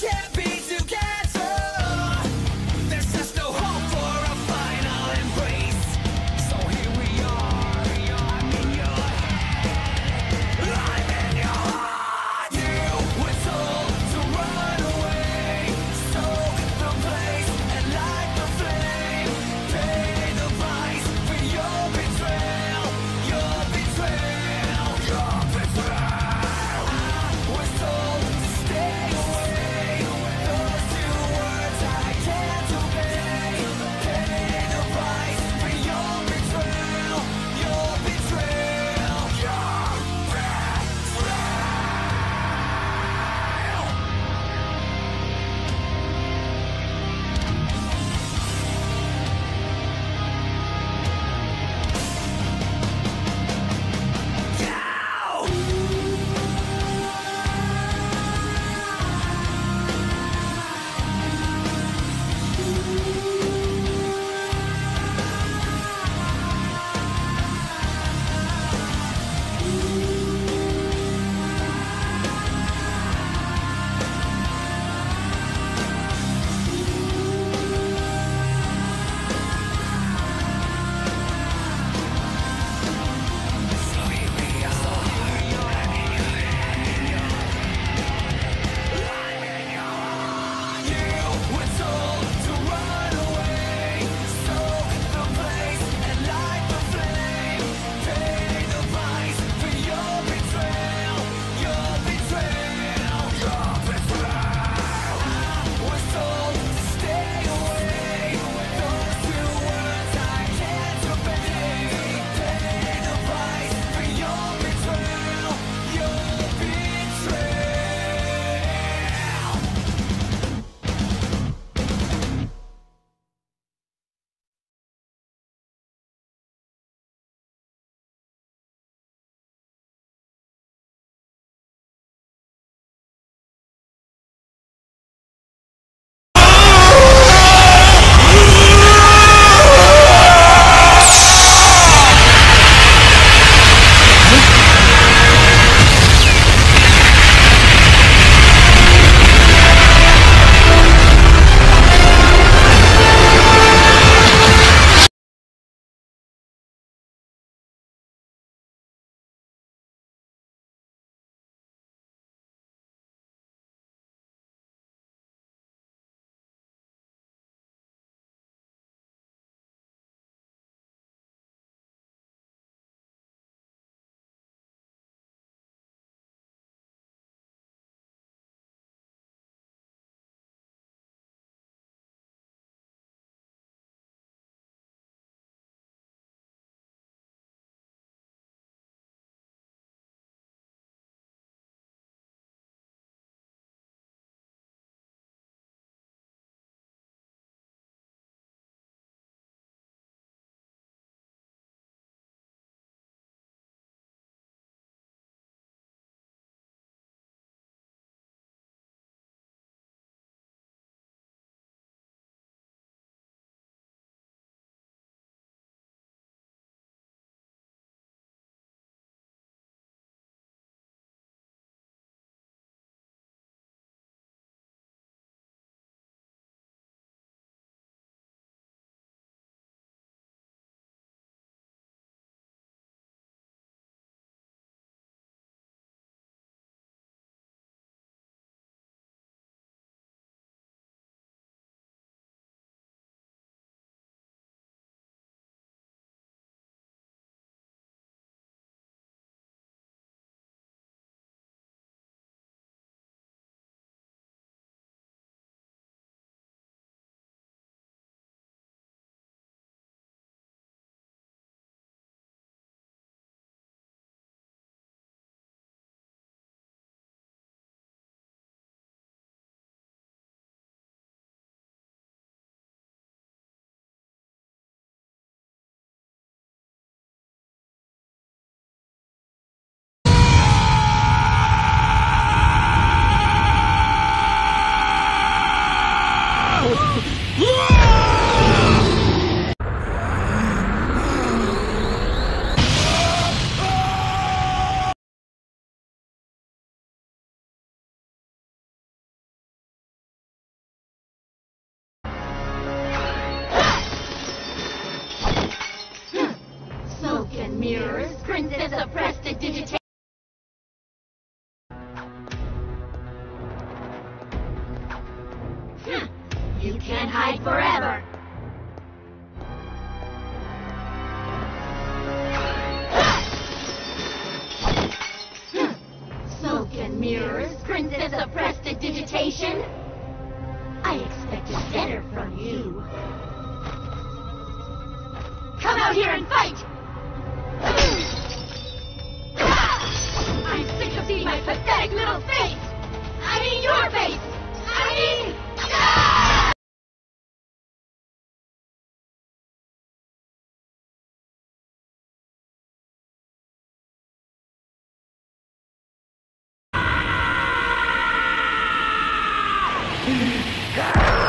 can't can't hide forever. Smoke and mirrors, Princess of Prestidigitation. I expected better from you. Come out here and fight! I'm sick of seeing my pathetic little face! Yeah.